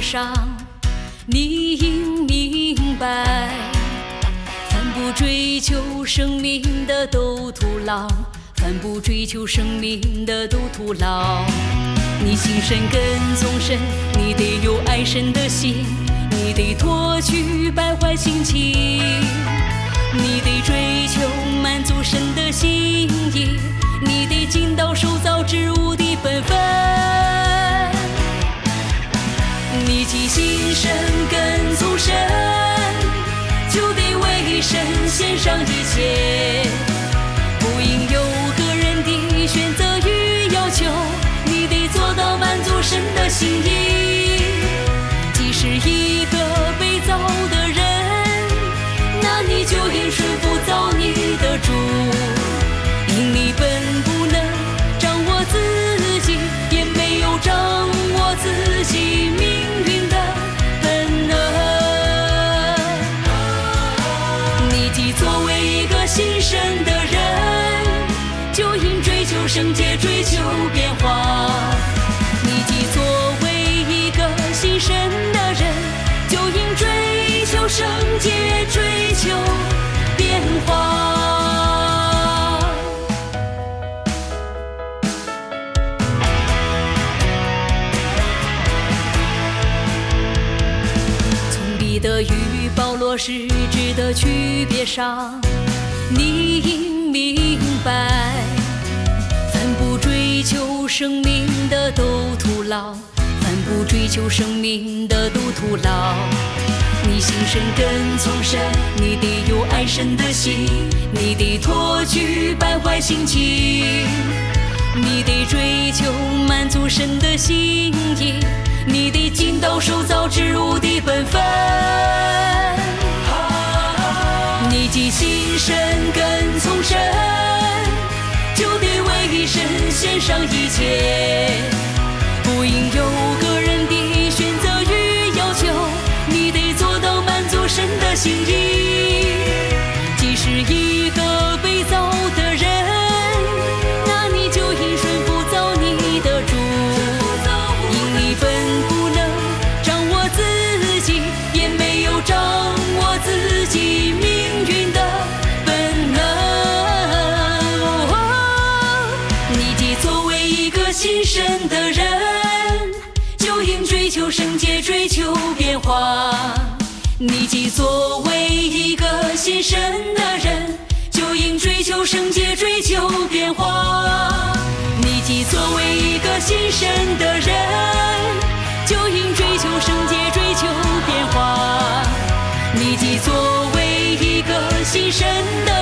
上，你应明白，凡不追求生命的都徒劳，凡不追求生命的都徒劳。你心神跟从神，你得有爱神的心，你得脱去败坏心情，你得追求满足神的心意，你得尽到受造之物的你既心神个新生的人，就应追求圣洁，追求变化。你既作为一个新生的人，就应追求圣洁，追求变化。从彼得与保罗实质的区别上，你应明白，凡不追求生命的都徒劳，凡不追求生命的都徒劳。你心神跟从神，你得有爱神的心，你得脱去败坏心情，你得追求满足神的心意，你得尽到受造之物的本分。一身献上一切，不应有个人的选择与要求，你得做到满足神的心意。即使一个你既作为一个新生的人，就应追求圣洁，追求变化。你既作为一个新生的人，就应追求圣洁，追求变化。你既作为一个新生的人，就应追求圣洁，追求变化。你既作为一个新生的。